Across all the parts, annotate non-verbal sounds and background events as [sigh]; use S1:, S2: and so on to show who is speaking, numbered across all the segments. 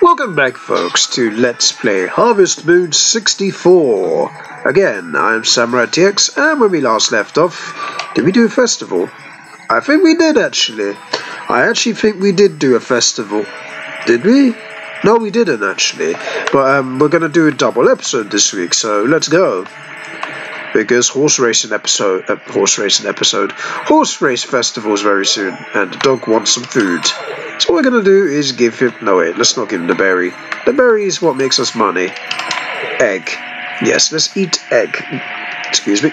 S1: Welcome back folks to Let's Play Harvest Moon 64. Again, I'm Samurai TX and when we last left off, did we do a festival? I think we did actually. I actually think we did do a festival. Did we? No, we didn't actually. But um, we're going to do a double episode this week, so let's go because horse racing episode, uh, horse racing episode, horse race festivals very soon, and the dog wants some food. So what we're gonna do is give him. No wait, let's not give him the berry. The berry is what makes us money. Egg. Yes, let's eat egg. Excuse me.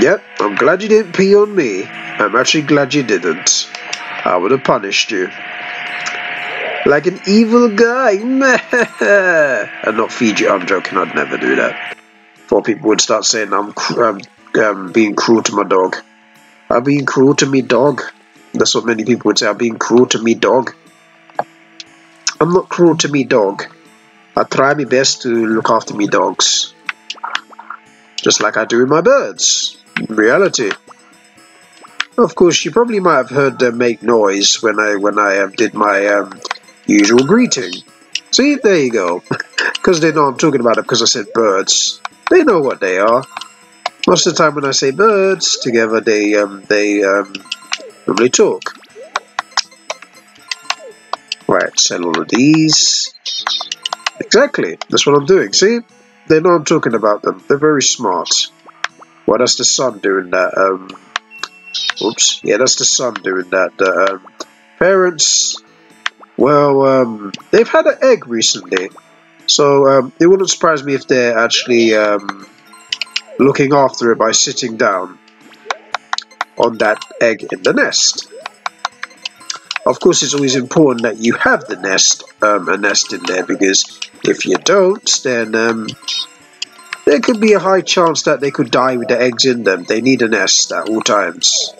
S1: Yep, I'm glad you didn't pee on me. I'm actually glad you didn't. I would have punished you. Like an evil guy. [laughs] and not feed you. I'm joking, I'd never do that before people would start saying I'm um, um, being cruel to my dog. I'm being cruel to me dog. That's what many people would say. I'm being cruel to me dog. I'm not cruel to me dog. I try my best to look after me dogs. Just like I do with my birds. In reality. Of course, you probably might have heard them make noise when I when I um, did my um, usual greeting. See, there you go. [laughs] Because they know I'm talking about it because I said birds. They know what they are. Most of the time when I say birds together, they um, they um, normally talk. Right, sell all of these. Exactly, that's what I'm doing. See, they know I'm talking about them. They're very smart. Well, that's the sun doing that. Um, oops, yeah, that's the sun doing that. The um, parents, well, um, they've had an egg recently. So um, it wouldn't surprise me if they're actually um, looking after it by sitting down on that egg in the nest. Of course, it's always important that you have the nest, um, a nest in there, because if you don't, then um, there could be a high chance that they could die with the eggs in them. They need a nest at all times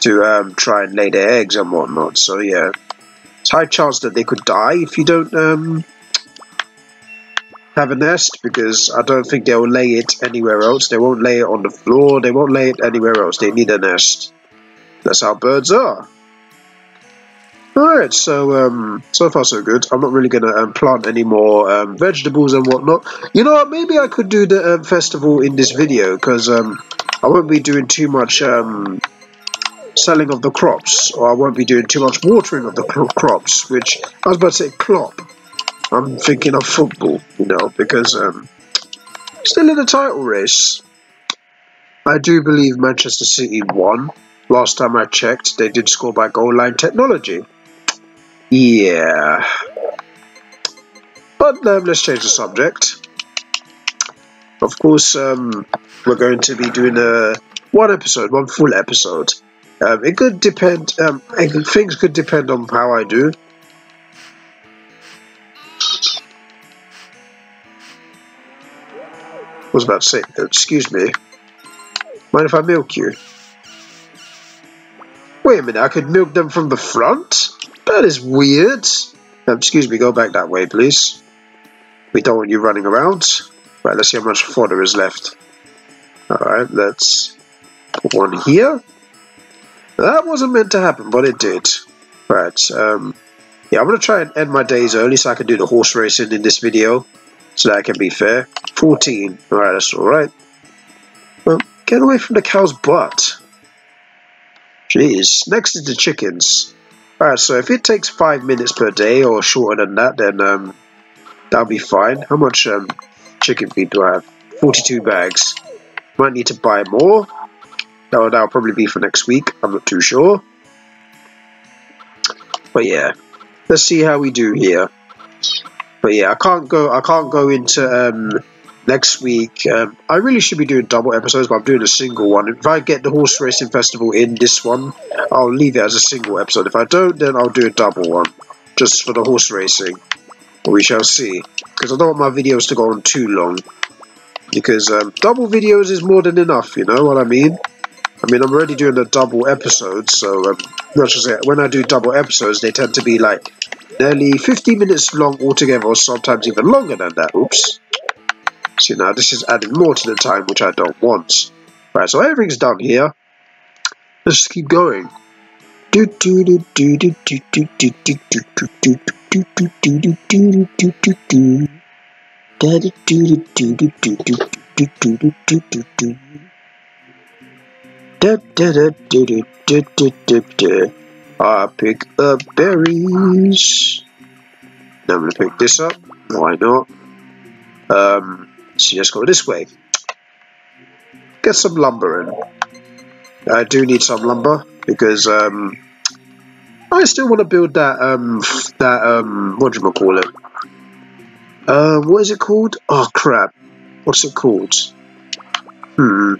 S1: to um, try and lay their eggs and whatnot. So yeah, it's high chance that they could die if you don't um, have a nest because I don't think they'll lay it anywhere else. They won't lay it on the floor. They won't lay it anywhere else. They need a nest. That's how birds are. Alright, so um, so far so good. I'm not really going to um, plant any more um, vegetables and whatnot. You know what, maybe I could do the um, festival in this video because um, I won't be doing too much um, selling of the crops or I won't be doing too much watering of the crops, which I was about to say Klopp. I'm thinking of football, you know, because um, still in the title race. I do believe Manchester City won. Last time I checked, they did score by goal line technology. Yeah. But um, let's change the subject. Of course, um, we're going to be doing a one episode, one full episode. Um, it could depend. Um, things could depend on how I do. Was about to say, excuse me, mind if I milk you? Wait a minute, I could milk them from the front? That is weird. Um, excuse me, go back that way, please. We don't want you running around. Right, let's see how much fodder is left. Alright, let's put one here. That wasn't meant to happen, but it did. Right, um, yeah, I'm going to try and end my days early so I can do the horse racing in this video so that can be fair. 14. Alright, that's alright. Well, get away from the cow's butt. Jeez. Next is the chickens. Alright, so if it takes 5 minutes per day or shorter than that, then um, that'll be fine. How much um, chicken feed do I have? 42 bags. Might need to buy more. That'll, that'll probably be for next week. I'm not too sure. But yeah, let's see how we do here. But yeah, I can't go. I can't go into um, next week. Um, I really should be doing double episodes, but I'm doing a single one. If I get the horse racing festival in this one, I'll leave it as a single episode. If I don't, then I'll do a double one, just for the horse racing. We shall see, because I don't want my videos to go on too long. Because um, double videos is more than enough. You know what I mean? I mean, I'm already doing a double episode, so um, let's just when I do double episodes, they tend to be like nearly 50 minutes long altogether, or sometimes even longer than that. Oops. See, now this is adding more to the time, which I don't want. Right, so everything's done here. Let's keep going. I pick up berries. Now I'm going to pick this up. Why not? Um, so just go this way. Get some lumber in. I do need some lumber because um, I still want to build that um, that um, what do you call it? Uh, what is it called? Oh crap! What's it called? Hmm.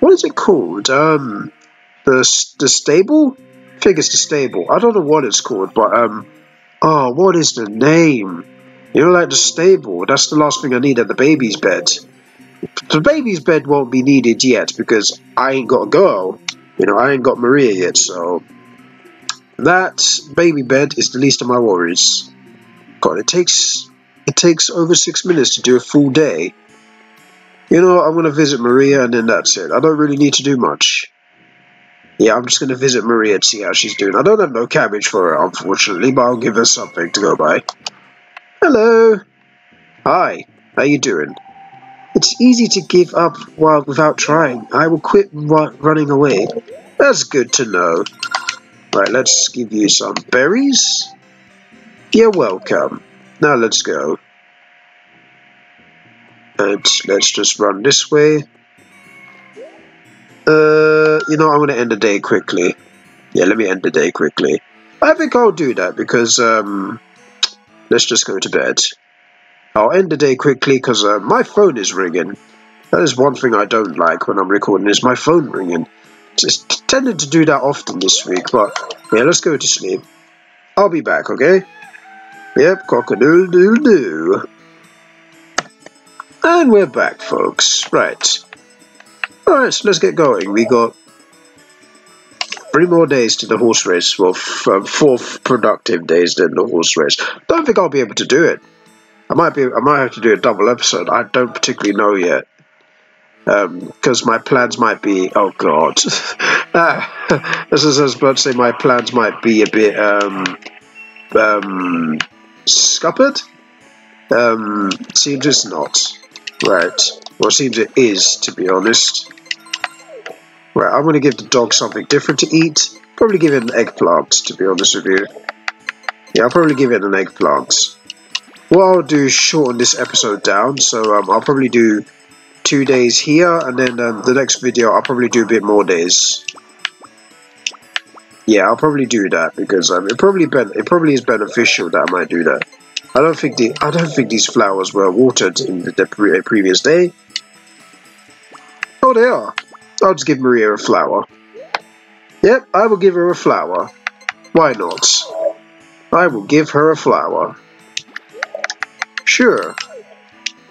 S1: What is it called? Um, the the stable. I think it's the stable. I don't know what it's called, but um, oh, what is the name? You know, like the stable. That's the last thing I need at the baby's bed. The baby's bed won't be needed yet because I ain't got a girl. You know, I ain't got Maria yet, so that baby bed is the least of my worries. God, it takes it takes over six minutes to do a full day. You know, I'm gonna visit Maria and then that's it. I don't really need to do much. Yeah, I'm just gonna visit Maria and see how she's doing. I don't have no cabbage for her, unfortunately, but I'll give her something to go by. Hello. Hi. How you doing? It's easy to give up while without trying. I will quit running away. That's good to know. Right, let's give you some berries. You're welcome. Now let's go. And let's just run this way. Uh, you know, I'm going to end the day quickly. Yeah, let me end the day quickly. I think I'll do that because, um, let's just go to bed. I'll end the day quickly because uh, my phone is ringing. That is one thing I don't like when I'm recording is my phone ringing. Just tended to do that often this week, but yeah, let's go to sleep. I'll be back, okay? Yep, cock-a-doodle-doo-doo. And we're back, folks. Right. Alright, so let's get going. We got three more days to the horse race. Well, um, four productive days to the horse race. Don't think I'll be able to do it. I might be. I might have to do a double episode. I don't particularly know yet, because um, my plans might be. Oh God, [laughs] ah, this [laughs] is as about to say my plans might be a bit um, um, scuppered. Um, seems it's not. Right. Well, seems it is, to be honest. Right, I'm going to give the dog something different to eat. Probably give it an eggplant, to be honest with you. Yeah, I'll probably give it an eggplant. What I'll do is shorten this episode down, so um, I'll probably do two days here, and then um, the next video I'll probably do a bit more days. Yeah, I'll probably do that because um, it probably it probably is beneficial that I might do that. I don't think the I don't think these flowers were watered in the, the pre previous day. Oh, they are. I'll just give Maria a flower. Yep, I will give her a flower. Why not? I will give her a flower. Sure. I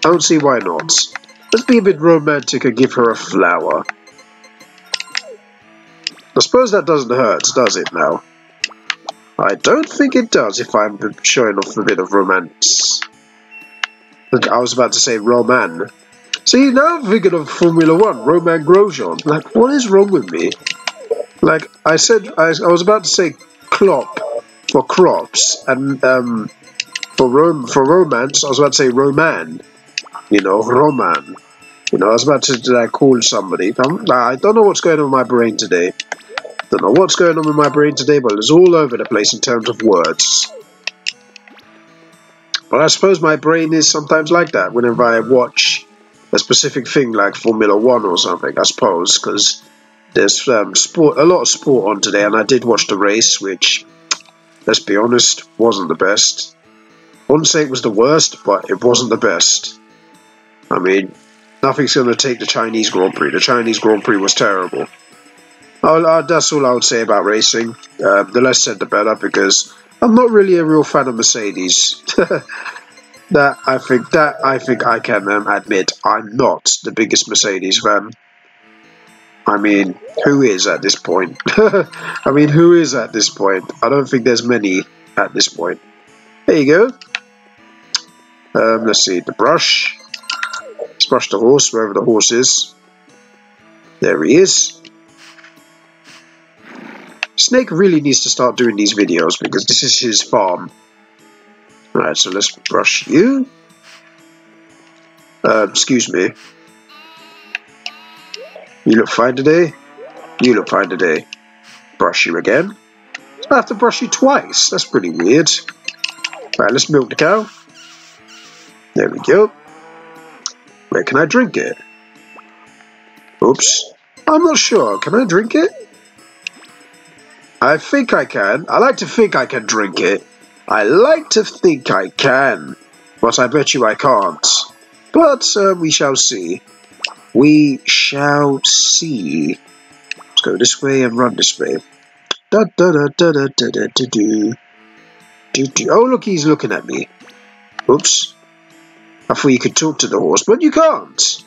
S1: don't see why not. Let's be a bit romantic and give her a flower. I suppose that doesn't hurt, does it now? I don't think it does if I'm showing off a bit of romance. I was about to say Roman. See, now I'm thinking of Formula One, Roman Grosjean. Like, what is wrong with me? Like, I said, I, I was about to say Klopp for crops, and um, for rom for romance, I was about to say Roman. You know, Roman. You know, I was about to uh, call somebody. I'm, I don't know what's going on in my brain today. Don't know what's going on in my brain today, but it's all over the place in terms of words. But I suppose my brain is sometimes like that whenever I watch a specific thing like Formula One or something. I suppose because there's um, sport, a lot of sport on today, and I did watch the race, which, let's be honest, wasn't the best. I wouldn't say it was the worst, but it wasn't the best. I mean, nothing's going to take the Chinese Grand Prix. The Chinese Grand Prix was terrible. Uh, that's all I would say about racing. Uh, the less said, the better, because I'm not really a real fan of Mercedes. [laughs] that I think that I think I can um, admit I'm not the biggest Mercedes fan. I mean, who is at this point? [laughs] I mean, who is at this point? I don't think there's many at this point. There you go. Um, let's see, the brush. Let's brush the horse, wherever the horse is. There he is. Snake really needs to start doing these videos because this is his farm. Alright, so let's brush you. Uh, excuse me. You look fine today. You look fine today. Brush you again. I have to brush you twice. That's pretty weird. Right, let's milk the cow. There we go. Where can I drink it? Oops. I'm not sure. Can I drink it? I think I can. I like to think I can drink it. I like to think I can. But I bet you I can't. But uh, we shall see. We shall see. Let's go this way and run this way. Da da da da da da da da do. Do, do. Oh, look, he's looking at me. Oops. I thought you could talk to the horse, but you can't.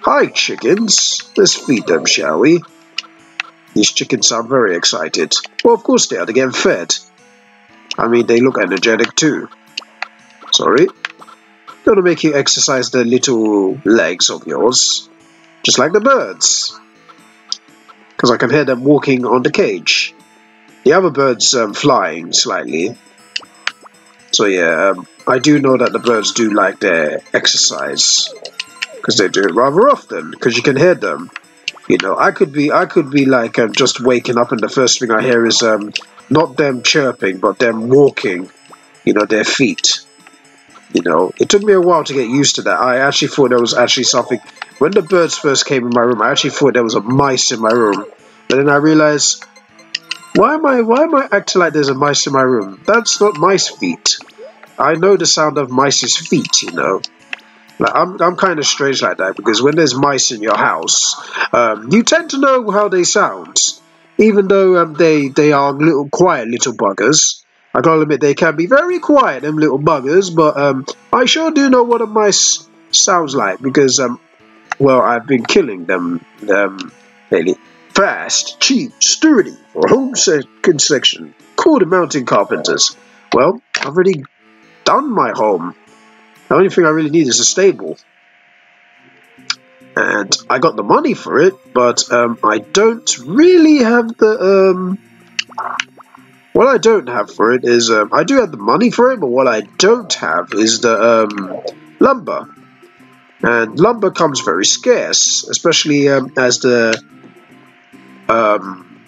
S1: Hi, chickens. Let's feed them, shall we? These chickens are very excited. Well, of course they are. They're getting fed. I mean, they look energetic too. Sorry. Gonna make you exercise the little legs of yours. Just like the birds. Because I can hear them walking on the cage. The other birds um, flying slightly. So yeah, um, I do know that the birds do like their exercise. Because they do it rather often. Because you can hear them. You know, I could be, I could be like um, just waking up and the first thing I hear is um, not them chirping, but them walking. You know, their feet. You know, it took me a while to get used to that. I actually thought there was actually something. When the birds first came in my room, I actually thought there was a mice in my room. But then I realized, why am I, why am I acting like there's a mice in my room? That's not mice feet. I know the sound of mice's feet, you know. Like, I'm, I'm kind of strange like that because when there's mice in your house, um, you tend to know how they sound. Even though um, they, they are little quiet little buggers. I gotta admit, they can be very quiet, them little buggers, but um, I sure do know what a mice sounds like because, um, well, I've been killing them um, lately. Fast, cheap, sturdy, for home construction. Call the mountain carpenters. Well, I've already done my home. The only thing I really need is a stable. And I got the money for it, but um, I don't really have the... Um, what I don't have for it is... Um, I do have the money for it, but what I don't have is the um, lumber. And lumber comes very scarce, especially um, as the um,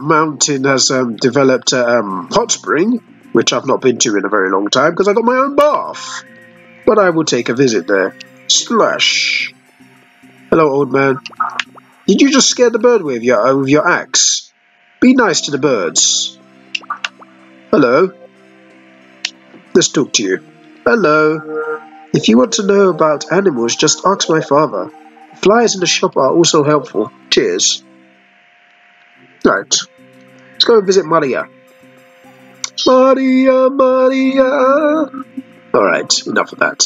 S1: mountain has developed a um, hot spring, which I've not been to in a very long time because I got my own bath. But I will take a visit there. Slash. Hello, old man. Did you just scare the bird with your, uh, with your axe? Be nice to the birds. Hello. Let's talk to you. Hello. If you want to know about animals, just ask my father. Flyers in the shop are also helpful. Cheers. Right. Let's go and visit Maria. Maria, Maria. Alright, enough of that.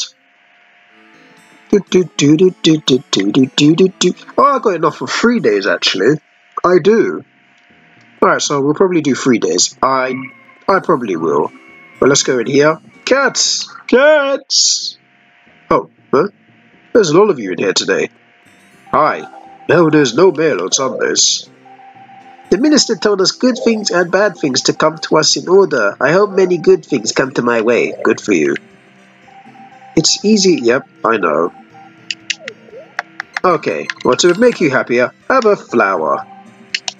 S1: Do, do, do, do, do, do, do, do, do, do. Oh, I got enough for three days actually. I do. Alright, so we'll probably do three days. I I probably will. But let's go in here. Cats! Cats! Oh, huh? There's a lot of you in here today. Hi. No, there's no mail on Sundays. The minister told us good things and bad things to come to us in order. I hope many good things come to my way. Good for you. It's easy. Yep, I know. Okay, well to make you happier, have a flower.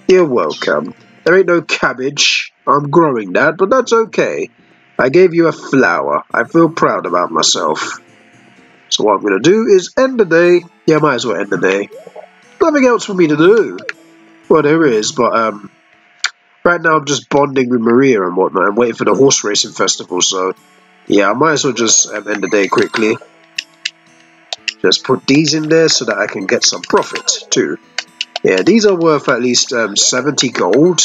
S1: You're welcome. There ain't no cabbage. I'm growing that, but that's okay. I gave you a flower. I feel proud about myself. So what I'm going to do is end the day. Yeah, might as well end the day. Nothing else for me to do. Well, there is, but um, right now I'm just bonding with Maria and whatnot. I'm waiting for the horse racing festival, so yeah, I might as well just um, end the day quickly. Just put these in there so that I can get some profit too. Yeah, these are worth at least um, 70 gold.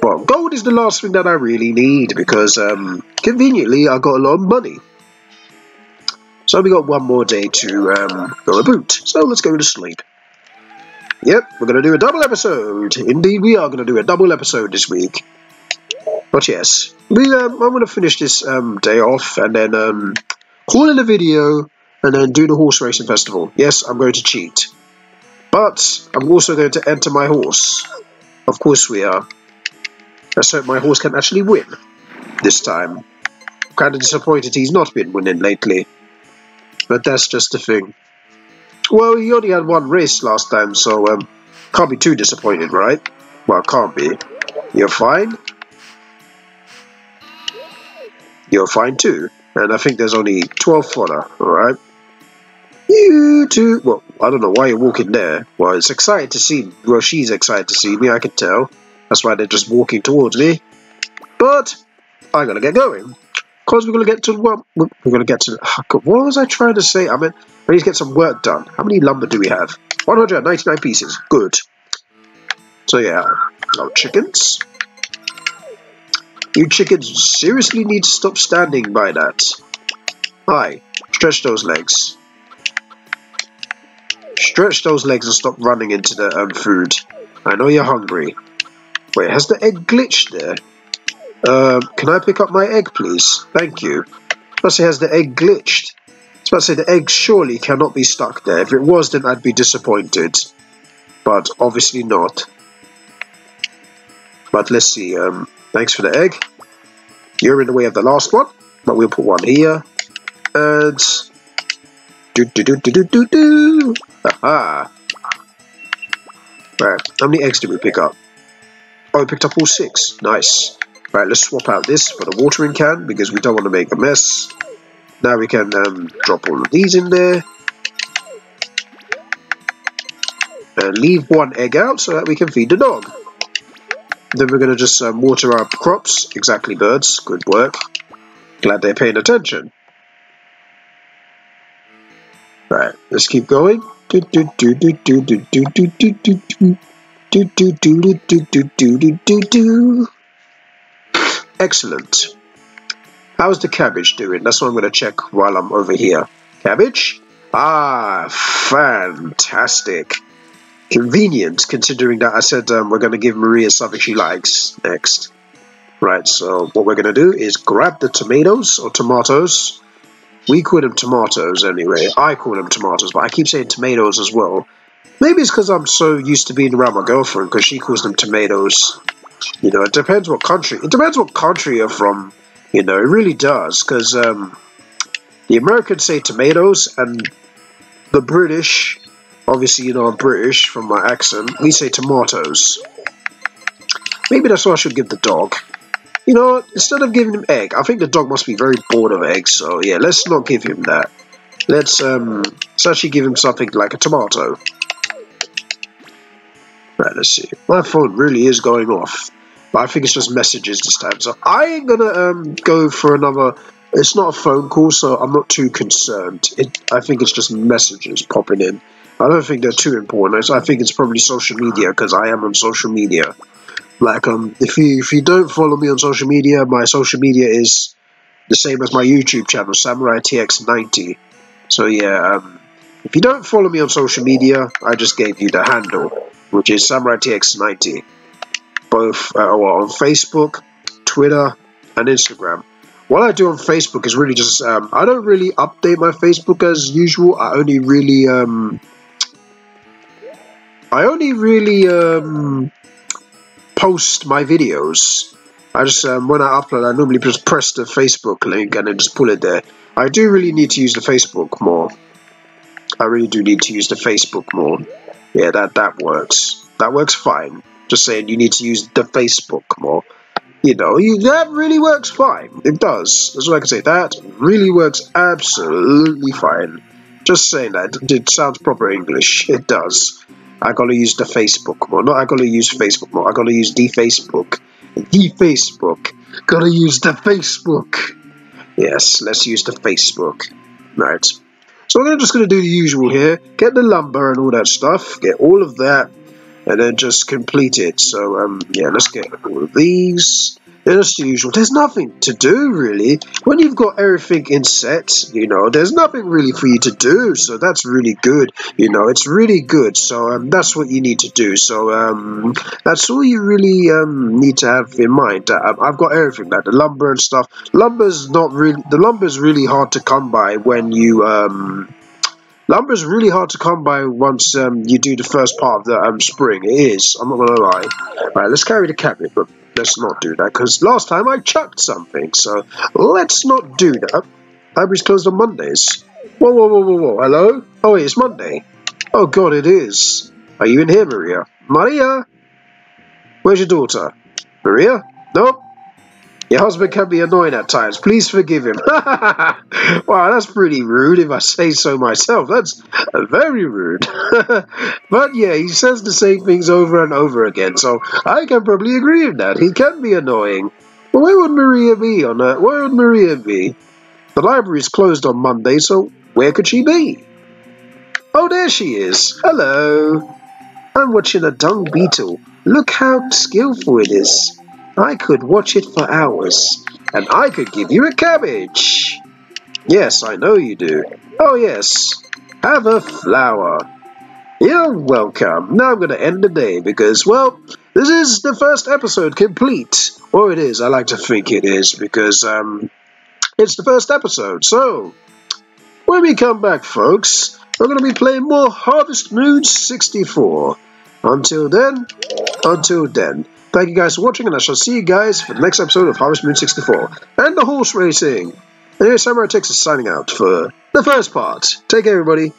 S1: But gold is the last thing that I really need because um, conveniently I got a lot of money. So we got one more day to um, go a boot. So let's go to sleep. Yep, we're going to do a double episode. Indeed, we are going to do a double episode this week. But yes, we, um, I'm going to finish this um, day off and then um, call in a video and then do the horse racing festival. Yes, I'm going to cheat. But I'm also going to enter my horse. Of course we are. Let's hope my horse can actually win this time. I'm Kind of disappointed he's not been winning lately. But that's just the thing. Well, he only had one race last time, so um, can't be too disappointed, right? Well, can't be. You're fine? You're fine too. And I think there's only 12 fodder, alright? You too. Well, I don't know why you're walking there. Well, it's excited to see. Well, she's excited to see me, I can tell. That's why they're just walking towards me. But, I gotta get going. Because we're gonna get to what? We're gonna get to. What was I trying to say? I mean, we need to get some work done. How many lumber do we have? 199 pieces. Good. So yeah, our chickens. You chickens seriously need to stop standing by that. Hi, stretch those legs. Stretch those legs and stop running into the um, food. I know you're hungry. Wait, has the egg glitched there? Um, can I pick up my egg, please? Thank you. It has the egg glitched. Say, the egg surely cannot be stuck there. If it was, then I'd be disappointed. But obviously not. But let's see. Um, thanks for the egg. You're in the way of the last one, but we'll put one here. And do do do do do do do. Aha. Right. How many eggs did we pick up? Oh, we picked up all six. Nice. Right, let's swap out this for the watering can because we don't want to make a mess. Now we can um, drop all of these in there. And leave one egg out so that we can feed the dog. Then we're going to just um, water our crops. Exactly, birds. Good work. Glad they're paying attention. Right, let's keep going. Excellent. How's the cabbage doing? That's what I'm going to check while I'm over here. Cabbage? Ah, fantastic. Convenient, considering that I said um, we're going to give Maria something she likes next. Right, so what we're going to do is grab the tomatoes or tomatoes we call them tomatoes anyway. I call them tomatoes, but I keep saying tomatoes as well. Maybe it's because I'm so used to being around my girlfriend because she calls them tomatoes. You know, it depends what country. It depends what country you're from. You know, it really does because um, the Americans say tomatoes and the British, obviously, you know, I'm British from my accent, we say tomatoes. Maybe that's what I should give the dog. You know, instead of giving him egg, I think the dog must be very bored of eggs. So yeah, let's not give him that. Let's um, let's actually give him something like a tomato. See. My phone really is going off, but I think it's just messages this time. So I ain't gonna um go for another. It's not a phone call, so I'm not too concerned. It, I think it's just messages popping in. I don't think they're too important. I think it's probably social media because I am on social media. Like, um, if you if you don't follow me on social media, my social media is the same as my YouTube channel, Samurai TX90. So yeah, um, if you don't follow me on social media, I just gave you the handle, which is Samurai TX90, both uh, well, on Facebook, Twitter, and Instagram. What I do on Facebook is really just um, I don't really update my Facebook as usual. I only really um, I only really um, post my videos. I just um, when I upload, I normally just press the Facebook link and then just pull it there. I do really need to use the Facebook more. I really do need to use the Facebook more. Yeah, that that works. That works fine. Just saying, you need to use the Facebook more. You know, you, that really works fine. It does. That's what I can say. That really works absolutely fine. Just saying that. It sounds proper English. It does. I gotta use the Facebook more. Not I gotta use Facebook more. I gotta use the Facebook. The Facebook. Gotta use the Facebook. Yes, let's use the Facebook. Right. So I'm just gonna do the usual here. Get the lumber and all that stuff. Get all of that. And then just complete it. So um yeah, let's get all of these. The usual. There's nothing to do really. When you've got everything in set, you know, there's nothing really for you to do. So that's really good. You know, it's really good. So um, that's what you need to do. So um, that's all you really um, need to have in mind. Uh, I've got everything like the lumber and stuff. Lumber's not really the lumber's really hard to come by when you um Lumber is really hard to come by once um, you do the first part of the um, spring. It is. I'm not going to lie. Right, let's carry the cabinet, but let's not do that because last time I chucked something. So let's not do that. Library's closed on Mondays. Whoa, whoa, whoa, whoa, whoa. Hello? Oh, wait, it's Monday. Oh, God, it is. Are you in here, Maria? Maria? Where's your daughter? Maria? Nope. Your husband can be annoying at times. Please forgive him. [laughs] wow, that's pretty rude if I say so myself. That's very rude. [laughs] but yeah, he says the same things over and over again, so I can probably agree with that. He can be annoying. But where would Maria be on that? Where would Maria be? The library is closed on Monday, so where could she be? Oh, there she is. Hello. I'm watching a dung beetle. Look how skillful it is. I could watch it for hours, and I could give you a cabbage. Yes, I know you do. Oh, yes. Have a flower. You're welcome. Now I'm going to end the day because, well, this is the first episode complete. Or it is. I like to think it is because, um, it's the first episode. So, when we come back, folks, we're going to be playing more Harvest Moon 64. Until then, until then. Thank you guys for watching, and I shall see you guys for the next episode of Harvest Moon 64 and the horse racing. Anyway, Samurai TX is signing out for the first part. Take care, everybody.